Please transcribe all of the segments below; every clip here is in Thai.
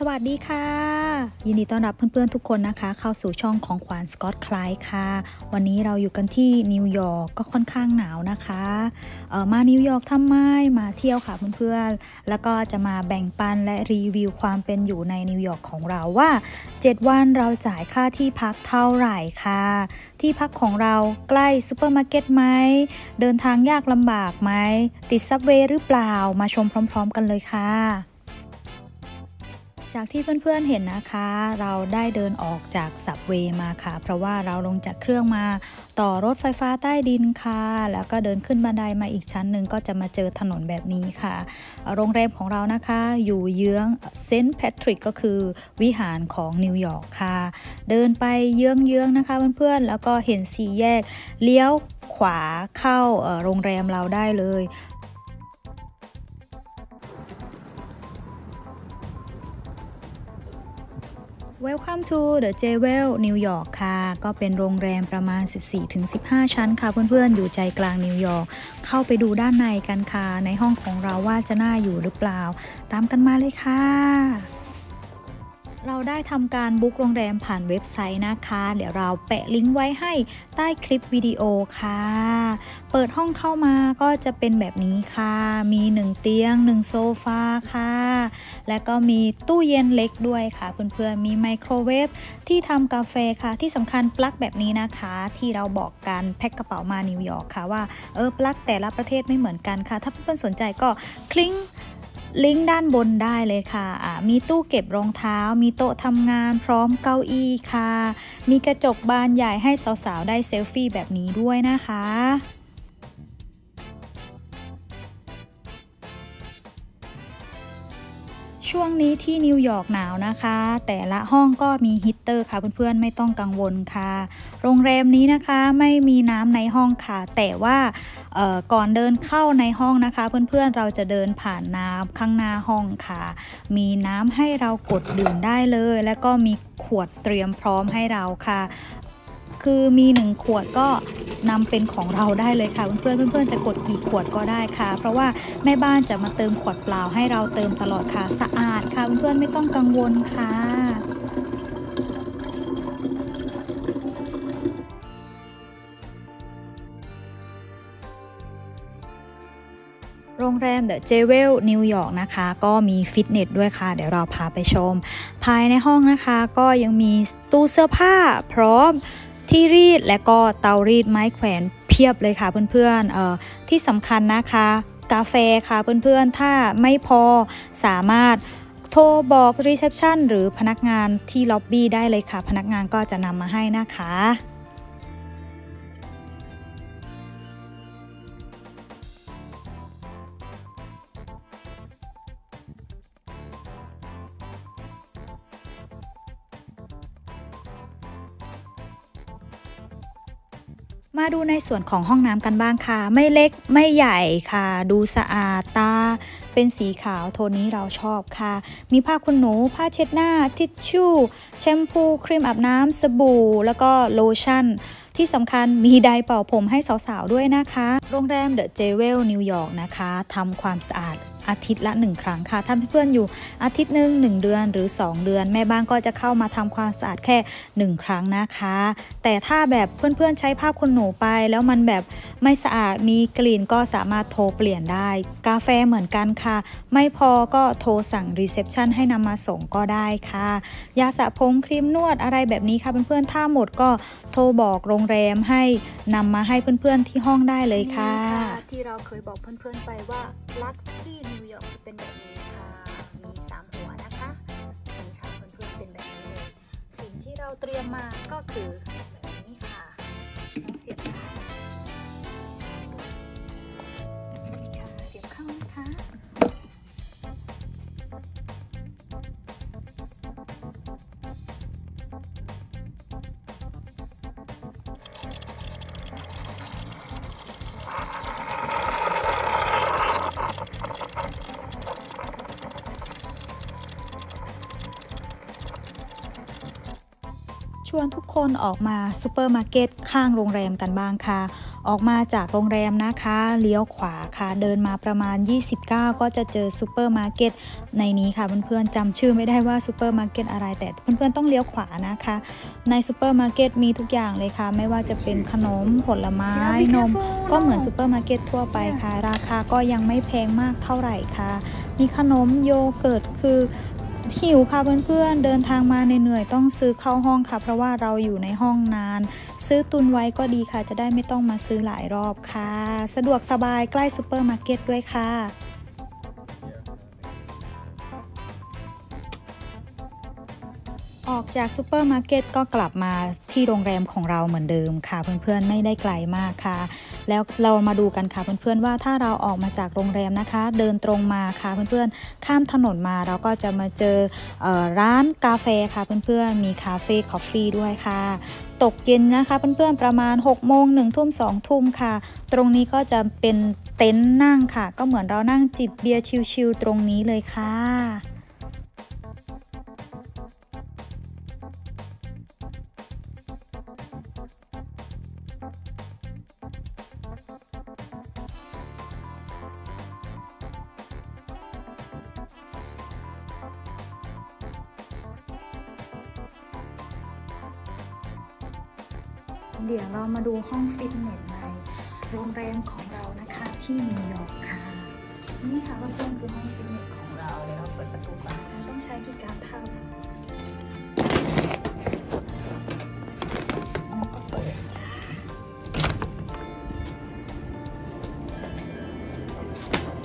สวัสดีค่ะ ยินดีต้อนรับเพื่อนๆทุกคนนะคะ เข้าสู่ช่องของขวานสกอตคลายค่ะ วันนี้เราอยู่กันที่นิวยอร์กก็ค่อนข้างหนาวนะคะเออมานิวยอร์กทำไมมาเที่ยวค่ะเพื่อนๆแล้วก็จะมาแบ่งปันและรีวิวความเป็นอยู่ในนิวยอร์กของเราว่า 7 วันเราจ่ายค่าที่พักเท่าไหร่ค่ะ ที่พักของเราใกล้ซูเปอร์มาร์เก็ตไหมเดินทางยากลำบากไหมติด subway หรือเปล่ามาชมพร้อม ๆ กันเลยค่ะ จากที่เพื่อนๆเห็นนะคะ เราได้เดินออกจาก subway มาค่ะ เพราะว่าเราลงจากเครื่องมา ต่อรถไฟฟ้าใต้ดินค่ะ แล้วก็เดินขึ้นบันไดมาอีกชั้นหนึ่งก็จะมาเจอถนนแบบนี้ค่ะ โรงแรมของเรานะคะ อยู่เยื้องเซนต์แพทริกก็คือวิหารของนิวยอร์กค่ะ เดินไปเยื้องๆนะคะเพื่อนๆแล้วก็เห็นสี่แยกเลี้ยวขวาเข้าโรงแรมเราได้เลย Welcome to the Jewel New York ค่ะ ก็เป็นโรงแรมประมาณ 14-15 ชั้นค่ะ เพื่อนๆ อยู่ใจกลางนิวยอร์ก เข้าไปดูด้านในกันค่ะ ในห้องของเราว่าจะน่าอยู่หรือเปล่า ตามกันมาเลยค่ะ เราได้ทำการบุ๊กโรงแรมผ่านเว็บไซต์นะคะ เดี๋ยวเราแปะลิงก์ไว้ให้ใต้คลิปวิดีโอค่ะ เปิดห้องเข้ามาก็จะเป็นแบบนี้ค่ะ มี 1 เตียง 1 โซฟาค่ะ และก็มีตู้เย็นเล็กด้วยค่ะ เพื่อนๆ มีไมโครเวฟที่ทำกาแฟค่ะ ที่สำคัญปลั๊กแบบนี้นะคะ ที่เราบอกกันแพ็คกระเป๋ามานิวยอร์กค่ะว่าเออปลั๊กแต่ละประเทศไม่เหมือนกันค่ะ ถ้าเพื่อนๆสนใจก็คลิก ลิงก์ด้านบนได้เลยค่ะมีตู้เก็บรองเท้า มีโต๊ะทำงาน พร้อมเก้าอี้ค่ะ มีกระจกบานใหญ่ให้สาวๆ ได้เซลฟี่แบบนี้ด้วยนะคะ ช่วงนี้ที่นิวยอร์กหนาวนะคะ แต่ละห้องก็มีฮีตเตอร์ค่ะเพื่อนๆไม่ต้องกังวลค่ะ โรงแรมนี้นะคะไม่มีน้ำในห้องค่ะ แต่ว่าก่อนเดินเข้าในห้องนะคะ เพื่อนๆเราจะเดินผ่านน้ำข้างหน้าห้องค่ะ มีน้ำให้เรากดดื่มได้เลย และก็มีขวดเตรียมพร้อมให้เราค่ะ คือมีหนึ่งขวดก็ นำเป็นของเราได้เลยค่ะเพื่อนเพื่อนๆจะกดกี่ขวดก็ได้ค่ะ เพราะว่าแม่บ้านจะมาเติมขวดเปล่าให้เราเติมตลอดค่ะสะอาดค่ะเพื่อนๆไม่ต้องกังวลค่ะโรงแรม The Jewel นิวยอร์กนะคะ ก็มีฟิตเนสด้วยค่ะ เดี๋ยวเราพาไปชม ภายในห้องนะคะ ก็ยังมีตู้เสื้อผ้าพร้อม ที่รีดและก็เตารีดไม้แขวนเพียบเลยค่ะเพื่อนๆเอ่อที่สำคัญนะคะ กาแฟค่ะเพื่อนๆ ถ้าไม่พอสามารถโทรบอก reception หรือพนักงานที่ล็อบบี้ได้เลยค่ะ พนักงานก็จะนำมาให้นะคะ มาดูในส่วนของห้องน้ำกันบ้างค่ะ ไม่เล็กไม่ใหญ่ค่ะ ดูสะอาดตา เป็นสีขาวโทนนี้เราชอบค่ะ มีผ้าขนหนู ผ้าเช็ดหน้า ทิชชู่ แชมพู ครีมอาบน้ำสบู่ แล้วก็โลชั่น ที่สำคัญมีไดเป่าผมให้สาวๆด้วยนะคะ โรงแรมเดอะเจเวลนิวยอร์กนะคะทำความสะอาด อาทิตย์ละ 1 ครั้งค่ะถ้าเพื่อนอยู่อาทิตย์หนึ่ง1เดือนหรือ 2 เดือน แม่บ้านก็จะเข้ามาทำความสะอาดแค่ 1 ครั้งนะคะ แต่ถ้าแบบเพื่อนๆใช้ผ้าขนหนูไป แล้วมันแบบไม่สะอาดมีกลิ่นก็สามารถโทรเปลี่ยนได้ กาแฟเหมือนกันค่ะ ไม่พอก็โทรสั่ง reception ให้นำมาส่งก็ได้ค่ะ ยาสระผมครีมนวดอะไรแบบนี้ค่ะเพื่อนๆถ้าหมดก็โทรบอกโรงแรมให้นำมาให้เพื่อนๆที่ห้องได้เลยค่ะ ที่เราเคยบอกเพื่อนๆไปว่าปลั๊กที่นิวยอร์กจะเป็นแบบนี้ค่ะ มีสามหัวนะคะนี่ค่ะเพื่อนๆเป็นแบบนี้เลยสิ่งที่เราเตรียมมาก็คือแบบนี้ค่ะเสียบค่ะ ชวนทุกคนออกมาซูเปอร์มาร์เก็ตข้างโรงแรมกันบ้างค่ะ ออกมาจากโรงแรมนะคะ เลี้ยวขวาค่ะ เดินมาประมาณ 29 ก็จะเจอซูเปอร์มาร์เก็ตในนี้ค่ะเพื่อนๆจำชื่อไม่ได้ว่าซูเปอร์มาร์เก็ตอะไร แต่เพื่อนๆต้องเลี้ยวขวานะคะ ในซูเปอร์มาร์เก็ตมีทุกอย่างเลยค่ะ ไม่ว่าจะเป็นขนมผลไม้นม ก็เหมือนซูเปอร์มาร์เก็ตทั่วไปค่ะ ราคาก็ยังไม่แพงมากเท่าไหร่ค่ะ มีขนมโยเกิร์ตคือ หิวค่ะเพื่อนๆเดินทางมาเหนื่อยๆต้องซื้อเข้าห้องค่ะ เพราะว่าเราอยู่ในห้องนาน ซื้อตุนไว้ก็ดีค่ะ จะได้ไม่ต้องมาซื้อหลายรอบค่ะ สะดวกสบายใกล้ซูเปอร์มาร์เก็ตด้วยค่ะ ออกจากซูเปอร์มาร์เก็ตก็กลับมาที่โรงแรมของเราเหมือนเดิมค่ะ เพื่อนๆไม่ได้ไกลมากค่ะ แล้วเรามาดูกันค่ะเพื่อนๆว่าถ้าเราออกมาจากโรงแรมนะคะ เดินตรงมาค่ะเพื่อนๆข้ามถนนมาเราก็จะมาเจออร้านกาแฟค่ะเพื่อนๆมีคาเฟ่ coffee ด้วยค่ะตกเย็นนะคะเพื่อนๆประมาณ 6 โมงหนึ่งทุ่มสองทุ่มค่ะ ตรงนี้ก็จะเป็นเต็นท์นั่งค่ะ ก็เหมือนเรานั่งจิบเบียร์ชิลๆตรงนี้เลยค่ะ เดี๋ยวเรามาดูห้องฟิตเนสในโรงแรมของเรานะคะที่นิวยอร์กค่ะ นี่ค่ะเพื่อนๆคือห้องฟิตเนสของเราเดี๋ยวเราเปิดประตูก่อนต้องใช้กี่การเท่าแล้วก็เปิดจ้า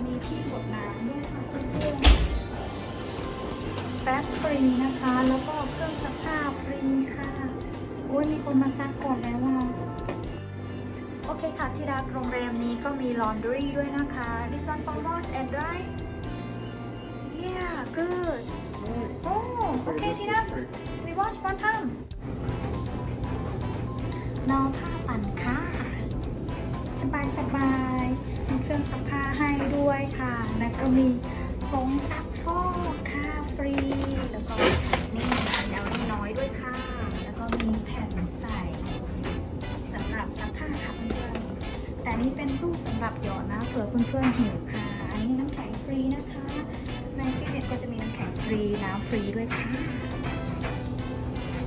มีที่กดน้ำด้วยค่ะเพื่อนๆแป๊บฟรีนะคะ แล้วก็ ยมีคนมาซักก่อนแล้วว่าโอเคค่ะที่รักโรงแรมนี้ก็มี laundry ด้วยนะคะ this one for wash and dry yeah good oh okay ที่รัก we wash one time นอนผ้าปั่นค่ะ สบายสบายมีเครื่องซักผ้าให้ด้วยค่ะ แล้วก็มีผงซักฟอก ใส่สำหรับซักผ้าค่ะเพื่อนๆแต่นี่เป็นตู้สำหรับหยอดนะเผื่อเพื่อนๆหิวค่ะ อันนี้น้ำแข็งฟรีนะคะ ในฟิตเนสก็จะมีน้ำแข็งฟรีน้ำฟรีด้วยค่ะ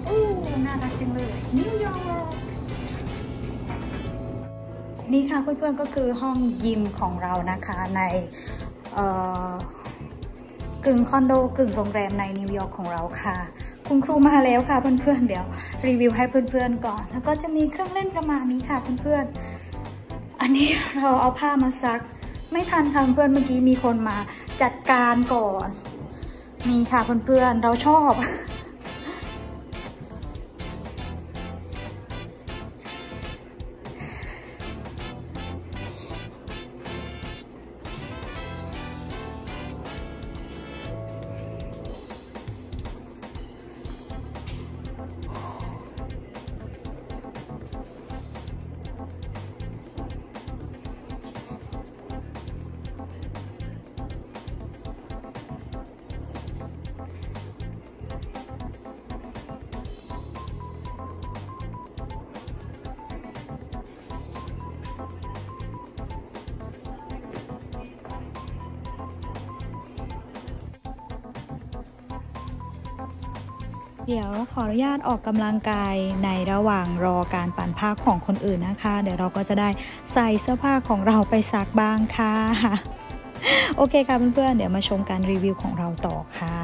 อู้น่ารักจังเลยนิวยอร์กนี่ค่ะเพื่อนๆก็คือห้องยิมของเรานะคะในกึ่งคอนโดกึ่งโรงแรมในนิวยอร์กของเราค่ะ คุณครูมาแล้วค่ะเพื่อนๆเดี๋ยวรีวิวให้เพื่อนๆก่อน แล้วก็จะมีเครื่องเล่นประมาณนี้ค่ะเพื่อนๆ อันนี้เราเอาผ้ามาซัก ไม่ทันค่ะเพื่อนเมื่อกี้มีคนมาจัดการก่อน นี่ค่ะเพื่อนๆเราชอบ เดี๋ยวขออนุญาตออกกำลังกายในระหว่างรอการปั่นผ้าของคนอื่นนะคะ เดี๋ยวเราก็จะได้ใส่เสื้อผ้าของเราไปซักบ้างค่ะ โอเคค่ะเพื่อนๆเดี๋ยวมาชมการรีวิวของเราต่อค่ะ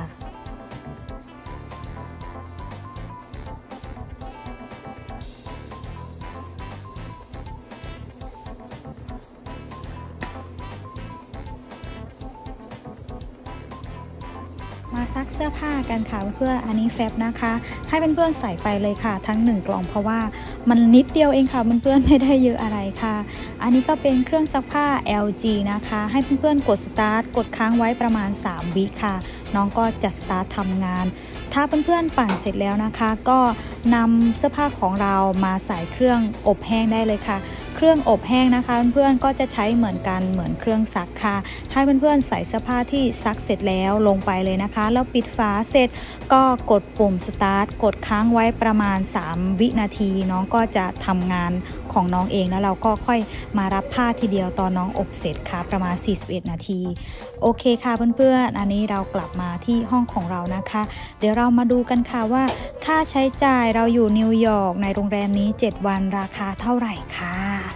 มาซักเสื้อผ้ากันค่ะเพื่ออันนี้แฟบนะคะ ให้เพื่อนๆใส่ไปเลยค่ะ ทั้ง 1 กล่องเพราะว่ามันนิดเดียวเองค่ะเพื่อนๆไม่ได้เยอะอะไรค่ะ อันนี้ก็เป็นเครื่องซักผ้า LG นะคะ ให้เพื่อนๆกดสตาร์ทกดค้างไว้ประมาณ 3 วิค่ะ น้องก็จะสตาร์ททำงาน ถ้าเพื่อนๆปั่นเสร็จแล้วนะคะ ก็นำเสื้อผ้าของเรามาใส่เครื่องอบแห้งได้เลยค่ะ เครื่องอบแห้งนะคะเพื่อนๆก็จะใช้เหมือนกันเหมือนเครื่องซักค่ะ ให้เพื่อนๆใส่เสื้อผ้าที่ซักเสร็จแล้วลงไปเลยนะคะ แล้วปิดฝาเสร็จก็กดปุ่มสตาร์ทกดค้างไว้ประมาณ 3 วินาที น้องก็จะทำงานของน้องเองแล้วเราก็ค่อยมารับผ้าทีเดียวตอนน้องอบเสร็จค่ะ ประมาณ 41 นาที โอเคค่ะเพื่อนๆ อันนี้เรากลับมาที่ห้องของเรานะคะ เดี๋ยวเรามาดูกันค่ะว่า ค่าใช้จ่ายเราอยู่นิวยอร์กในโรงแรมนี้ 7 วันราคาเท่าไหร่ค่ะ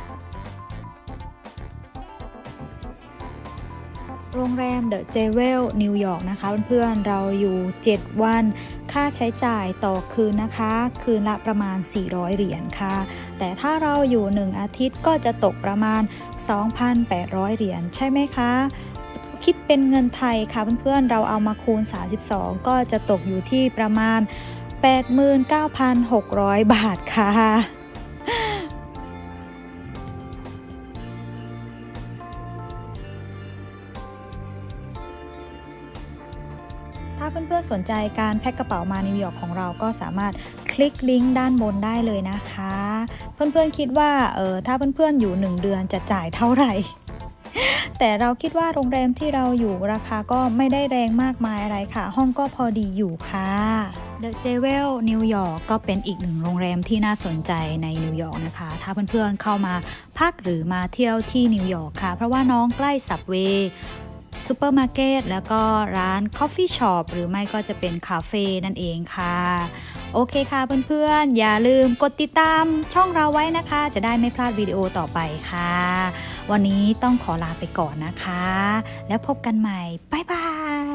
โรงแรมเดอะเจเวลนิวยอร์กนะคะเพื่อนๆเราอยู่ 7 วัน ค่าใช้จ่ายต่อคืนนะคะ คืนละประมาณ 400 เหรียญค่ะ แต่ถ้าเราอยู่ 1 อาทิตย์ก็จะตกประมาณ 2,800 เหรียญใช่ไหมคะคิดเป็นเงินไทยค่ะเพื่อนๆ เราเอามาคูณ 32 ก็จะตกอยู่ที่ประมาณ 89,600 บาทค่ะ พื่อนๆสนใจการแพ็คกระเป๋ามานิวยอร์กของเราก็สามารถคลิกลิงก์ด้านบนได้เลยนะคะ เพื่อนๆคิดว่าเออถ้าเพื่อนๆอยู่ 1 เดือนจะจ่ายเท่าไหร่แต่เราคิดว่าโรงแรมที่เราอยู่ราคาก็ไม่ได้แรงมากมายอะไรค่ะ ห้องก็พอดีอยู่ค่ะ The j e w e l นิวยอร์กก็เป็นอีกหนึ่งโรงแรมที่น่าสนใจในนิวยอร์กนะคะ ถ้าเพื่อนๆเข้ามาพักหรือมาเที่ยวที่นิวยอร์กค่ะ เพราะว่าน้องใกล้ subway ซูเปอร์มาร์เก็ตแล้วก็ร้าน coffee shop หรือไม่ก็จะเป็นคาเฟ่นั่นเองค่ะ โอเคค่ะเพื่อนๆ อย่าลืมกดติดตามช่องเราไว้นะคะ จะได้ไม่พลาดวิดีโอต่อไปค่ะ วันนี้ต้องขอลาไปก่อนนะคะ แล้วพบกันใหม่ บ๊ายบาย